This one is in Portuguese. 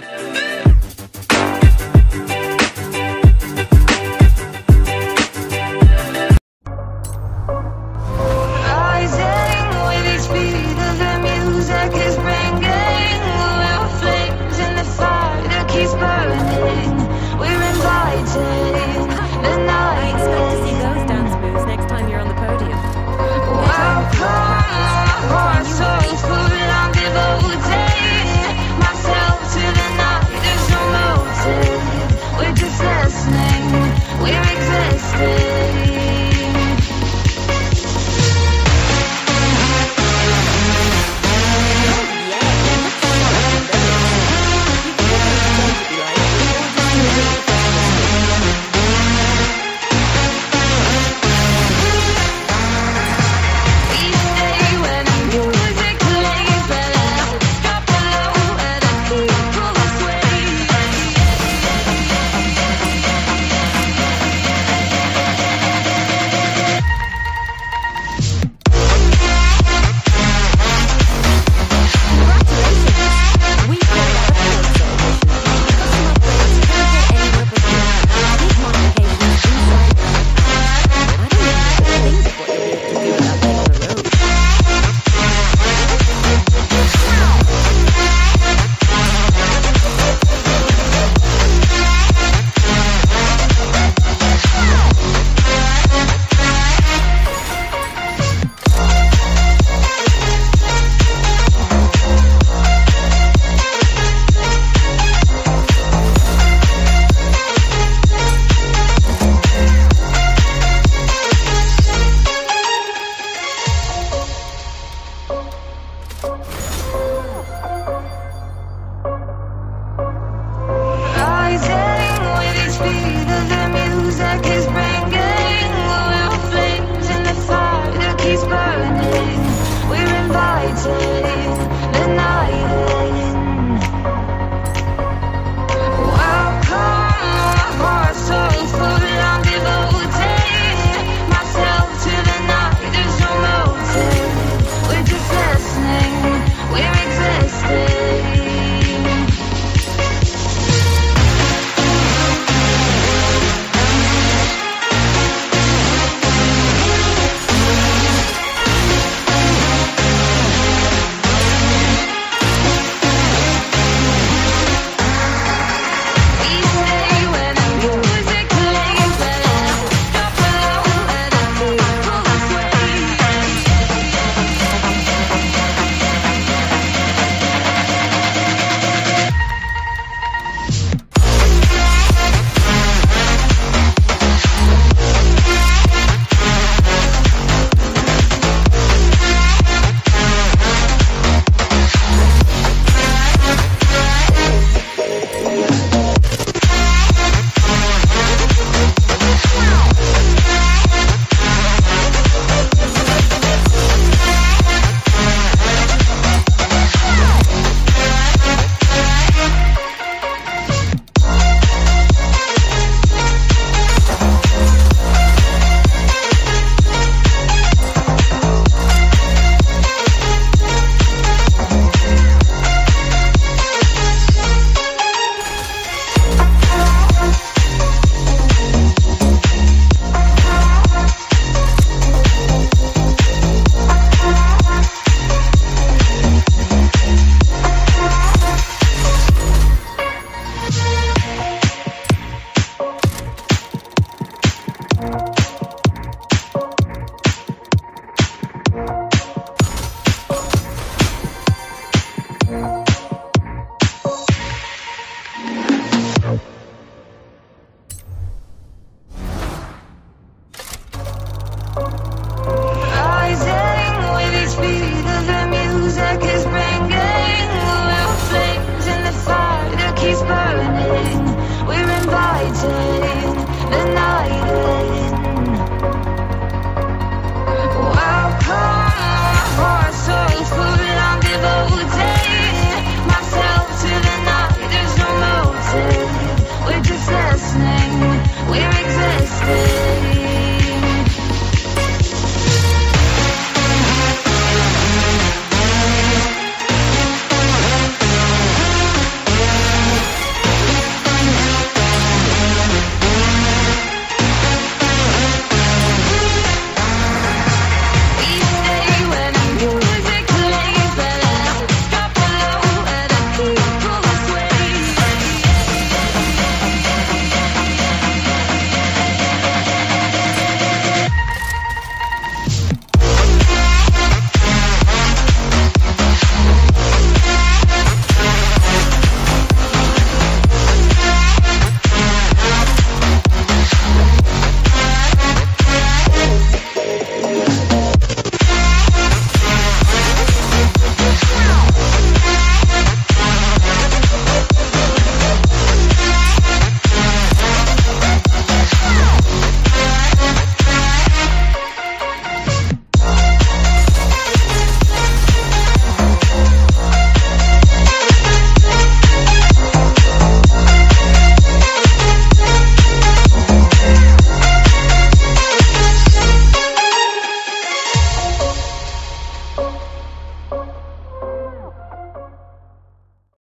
Música